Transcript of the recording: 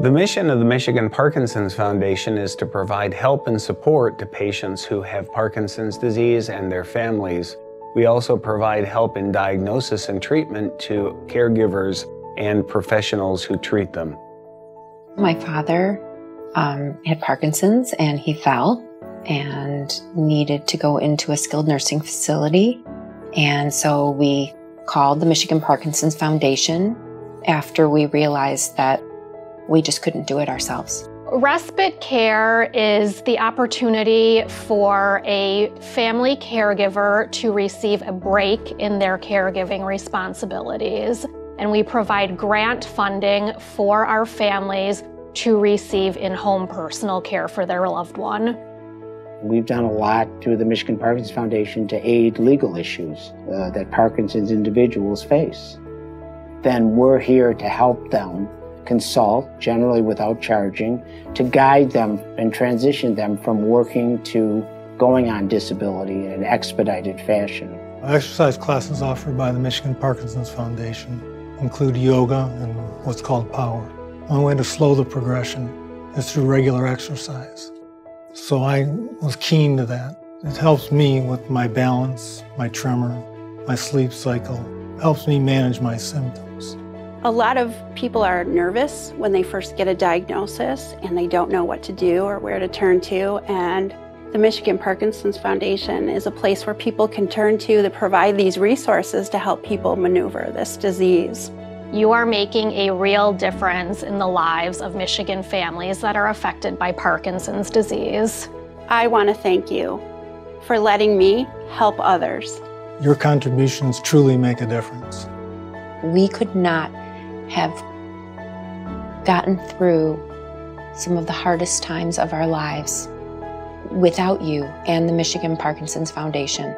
The mission of the Michigan Parkinson's Foundation is to provide help and support to patients who have Parkinson's disease and their families. We also provide help in diagnosis and treatment to caregivers and professionals who treat them. My father um, had Parkinson's and he fell and needed to go into a skilled nursing facility. And so we called the Michigan Parkinson's Foundation after we realized that we just couldn't do it ourselves. Respite care is the opportunity for a family caregiver to receive a break in their caregiving responsibilities. And we provide grant funding for our families to receive in home personal care for their loved one. We've done a lot through the Michigan Parkinson's Foundation to aid legal issues uh, that Parkinson's individuals face. Then we're here to help them consult, generally without charging, to guide them and transition them from working to going on disability in an expedited fashion. Exercise classes offered by the Michigan Parkinson's Foundation include yoga and what's called power. One way to slow the progression is through regular exercise. So I was keen to that. It helps me with my balance, my tremor, my sleep cycle, helps me manage my symptoms. A lot of people are nervous when they first get a diagnosis and they don't know what to do or where to turn to. And the Michigan Parkinson's Foundation is a place where people can turn to to provide these resources to help people maneuver this disease. You are making a real difference in the lives of Michigan families that are affected by Parkinson's disease. I want to thank you for letting me help others. Your contributions truly make a difference. We could not have gotten through some of the hardest times of our lives without you and the Michigan Parkinson's Foundation.